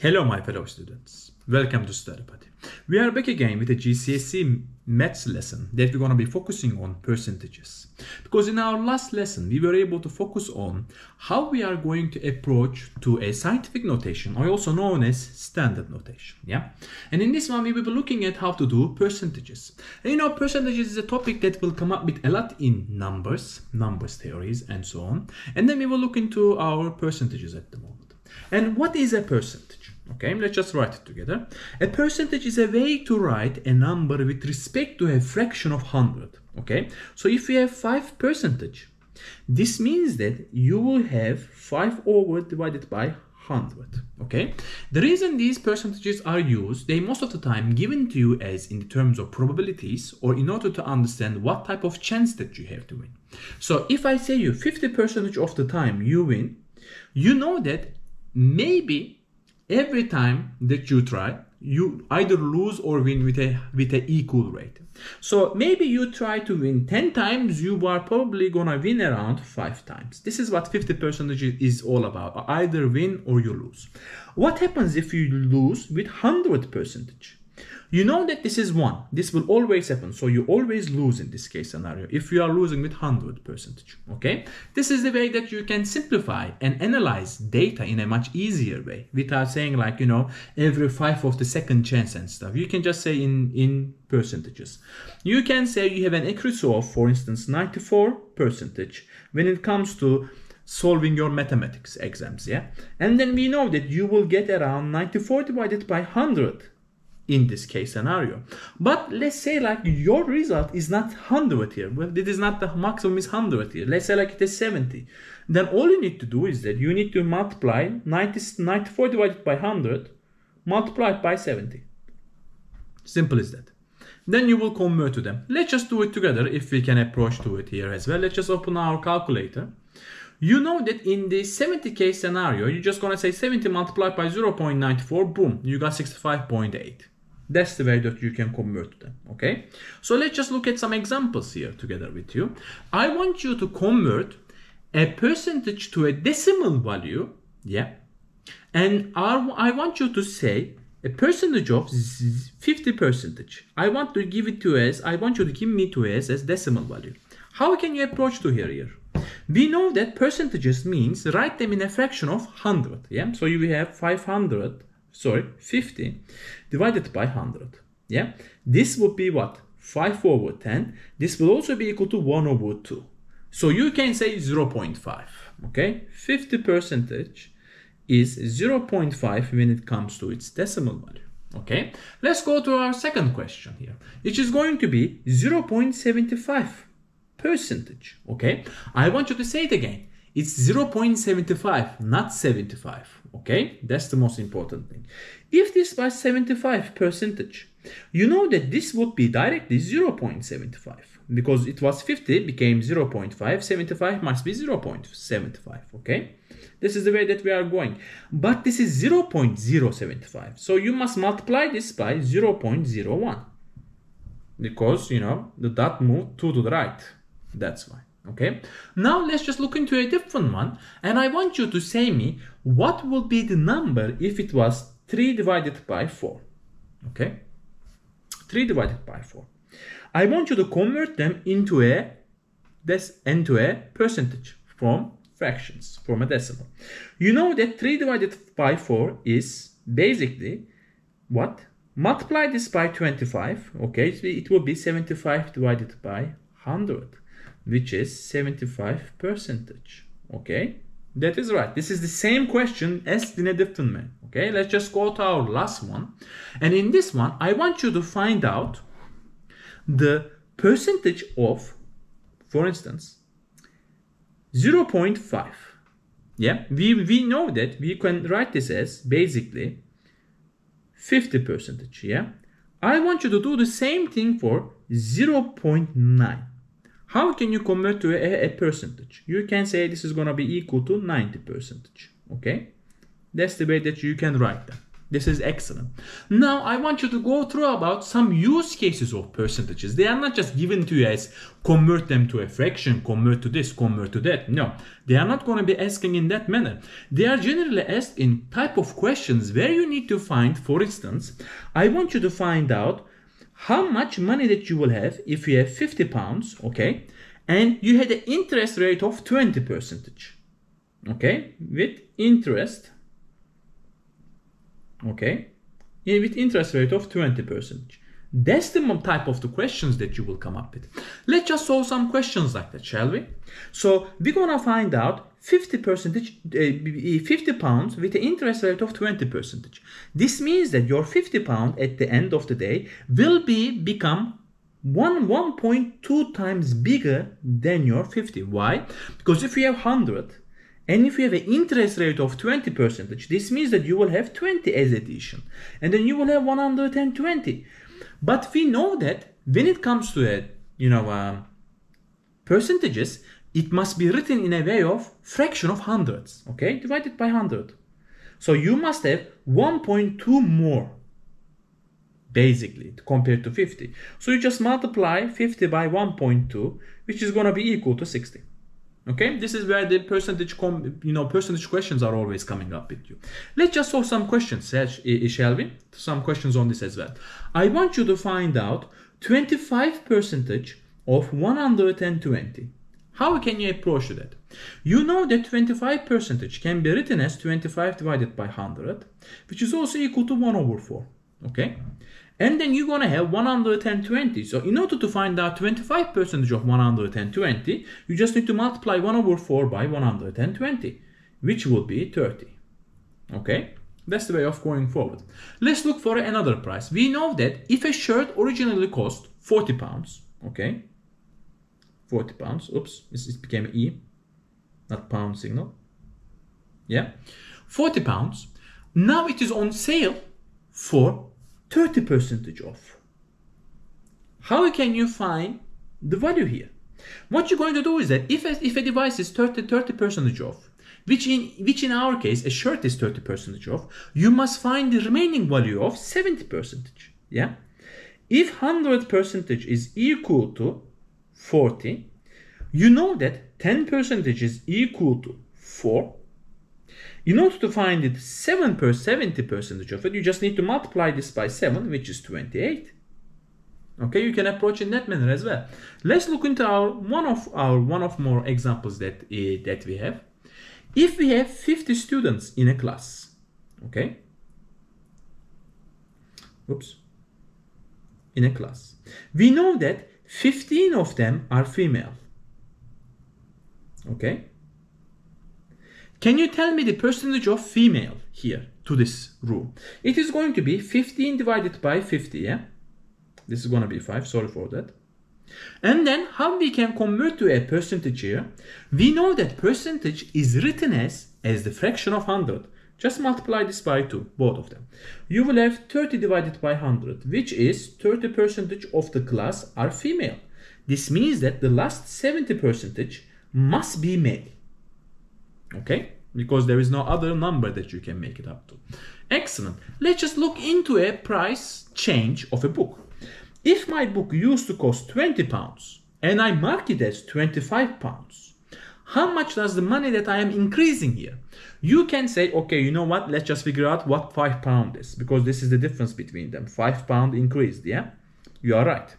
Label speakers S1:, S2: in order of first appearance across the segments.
S1: Hello my fellow students, welcome to Study Buddy. We are back again with a GCSE maths lesson that we're going to be focusing on percentages. Because in our last lesson we were able to focus on how we are going to approach to a scientific notation or also known as standard notation. Yeah, And in this one we will be looking at how to do percentages. And you know percentages is a topic that will come up with a lot in numbers, numbers theories and so on. And then we will look into our percentages at the moment. And what is a percentage? Okay, let's just write it together. A percentage is a way to write a number with respect to a fraction of 100. Okay, so if you have 5 percentage, this means that you will have 5 over divided by 100 okay the reason these percentages are used they most of the time given to you as in terms of probabilities or in order to understand what type of chance that you have to win so if i say you 50 percentage of the time you win you know that maybe every time that you try you either lose or win with a with an equal rate. So maybe you try to win 10 times you are probably gonna win around 5 times. This is what 50 percentage is all about. Either win or you lose. What happens if you lose with 100 percentage you know that this is 1. This will always happen. So you always lose in this case scenario if you are losing with 100 percentage. Okay. This is the way that you can simplify and analyze data in a much easier way without saying like, you know, every five of the second chance and stuff. You can just say in, in percentages. You can say you have an accuracy of, for instance, 94 percentage when it comes to solving your mathematics exams yeah and then we know that you will get around 94 divided by 100 in this case scenario. But let's say like your result is not 100 here. Well, it is not the maximum is 100 here. Let's say like it is 70. Then all you need to do is that you need to multiply 90, 94 divided by 100 multiplied by 70. Simple as that. Then you will convert to them. Let's just do it together if we can approach to it here as well. Let's just open our calculator. You know that in the 70 case scenario, you're just gonna say 70 multiplied by 0.94, boom, you got 65.8. That's the way that you can convert them, okay? So let's just look at some examples here together with you. I want you to convert a percentage to a decimal value, yeah? And I want you to say a percentage of 50 percentage. I want to give it to us, I want you to give me to us as decimal value. How can you approach to here here? We know that percentages means write them in a fraction of 100, yeah? So you have 500 sorry, 50 divided by 100. Yeah, this would be what? 5 over 10. This will also be equal to 1 over 2. So you can say 0.5. Okay, 50 percentage is 0.5 when it comes to its decimal value. Okay, let's go to our second question here, which is going to be 0.75 percentage. Okay, I want you to say it again. It's 0.75, not 75. Okay, that's the most important thing. If this was 75 percentage, you know that this would be directly 0.75 because it was 50 became 0.5 75 must be 0.75 okay this is the way that we are going but this is 0.075 so you must multiply this by 0.01 because you know the dot moved two to the right that's why okay? Now let's just look into a different one and i want you to say me what will be the number if it was 3 divided by 4 okay? 3 divided by 4 i want you to convert them into a this into a percentage from fractions from a decimal. You know that 3 divided by 4 is basically what? Multiply this by 25 okay? It will be 75 divided by 100 which is 75 percentage. Okay, that is right. This is the same question as different way. Okay, let's just go to our last one. And in this one, I want you to find out the percentage of, for instance, 0.5. Yeah, we, we know that we can write this as basically 50 percentage. Yeah, I want you to do the same thing for 0.9. How can you convert to a, a percentage? You can say this is going to be equal to 90 percentage. Okay. That's the way that you can write them. This is excellent. Now I want you to go through about some use cases of percentages. They are not just given to you as convert them to a fraction, convert to this, convert to that. No, they are not going to be asking in that manner. They are generally asked in type of questions where you need to find, for instance, I want you to find out how much money that you will have if you have 50 pounds, okay, and you had an interest rate of 20 percentage, okay, with interest okay, with interest rate of 20%. That's the type of the questions that you will come up with. Let's just solve some questions like that, shall we? So we're gonna find out 50 percentage, uh, 50 pounds with an interest rate of 20 percentage. This means that your 50 pound at the end of the day will be become one 1.2 times bigger than your 50. Why? Because if you have 100 and if you have an interest rate of 20 percentage, this means that you will have 20 as addition. And then you will have 120. But we know that when it comes to a, you know, um, percentages, it must be written in a way of fraction of hundreds, okay? Divided by 100. So you must have 1.2 more, basically, compared to 50. So you just multiply 50 by 1.2, which is going to be equal to 60. Okay, this is where the percentage, com you know, percentage questions are always coming up with you. Let's just solve some questions, eh, eh, shall we? Some questions on this as well. I want you to find out 25 percentage of 120. How can you approach that? You know that 25 percentage can be written as 25 divided by 100, which is also equal to 1 over 4. Okay, and then you're gonna have 120. So in order to find out 25 percentage of 120, you just need to multiply 1 over 4 by 120, which will be 30. Okay? That's the way of going forward. Let's look for another price. We know that if a shirt originally cost 40 pounds, okay? 40 pounds, oops, it became E, not pound signal. Yeah, 40 pounds. Now it is on sale for 30 percentage off. How can you find the value here? What you're going to do is that if a, if a device is 30 30 percentage off, which in which in our case a shirt is 30 percentage off, you must find the remaining value of 70 percentage. Yeah. If 100 percentage is equal to 40, you know that 10 percentage is equal to 4 in order to find it 7 per 70 percentage of it, you just need to multiply this by 7, which is 28. Okay, you can approach in that manner as well. Let's look into our one of our one of more examples that uh, that we have. If we have 50 students in a class, okay, oops, in a class, we know that 15 of them are female. Okay, can you tell me the percentage of female here to this rule? It is going to be 15 divided by 50, yeah? This is going to be 5, sorry for that. And then how we can convert to a percentage here? We know that percentage is written as, as the fraction of 100. Just multiply this by 2, both of them. You will have 30 divided by 100, which is 30 percentage of the class are female. This means that the last 70 percentage must be male okay because there is no other number that you can make it up to. Excellent. Let's just look into a price change of a book. If my book used to cost 20 pounds and i mark it as 25 pounds how much does the money that i am increasing here? You can say okay you know what? Let's just figure out what 5 pound is because this is the difference between them. 5 pound increased yeah? You are right.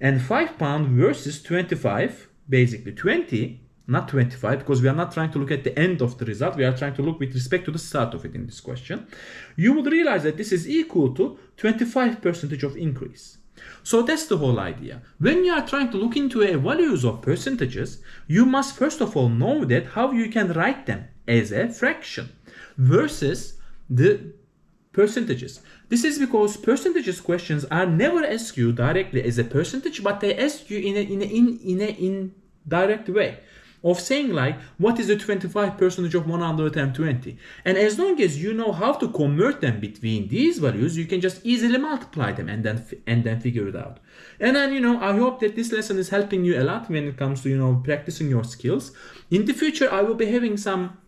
S1: And 5 pound versus 25 basically 20 not 25 because we are not trying to look at the end of the result we are trying to look with respect to the start of it in this question. You would realize that this is equal to 25 percentage of increase. So that's the whole idea. When you are trying to look into a values of percentages you must first of all know that how you can write them as a fraction versus the percentages. This is because percentages questions are never asked you directly as a percentage but they ask you in a in a, in, in a in direct way of saying like what is the 25 percentage of 120 and as long as you know how to convert them between these values you can just easily multiply them and then and then figure it out. And then you know i hope that this lesson is helping you a lot when it comes to you know practicing your skills. In the future i will be having some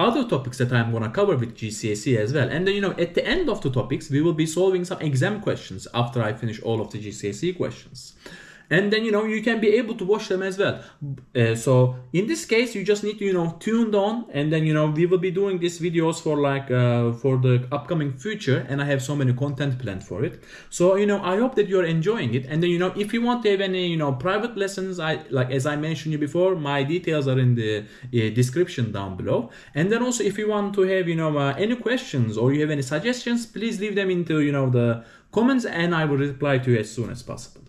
S1: other topics that I'm gonna cover with GCSE as well. And then, you know, at the end of the topics, we will be solving some exam questions after I finish all of the GCSE questions and then you know you can be able to watch them as well. Uh, so in this case you just need to you know tuned on and then you know we will be doing these videos for like uh, for the upcoming future. And i have so many content planned for it. So you know i hope that you're enjoying it. And then you know if you want to have any you know private lessons i like as i mentioned you before my details are in the uh, description down below. And then also if you want to have you know uh, any questions or you have any suggestions please leave them into you know the comments. And i will reply to you as soon as possible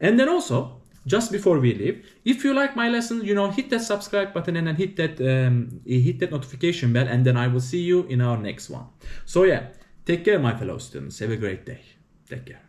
S1: and then also, just before we leave, if you like my lesson, you know, hit that subscribe button and then hit that um, hit that notification bell, and then I will see you in our next one. So yeah, take care, my fellow students. Have a great day. Take care.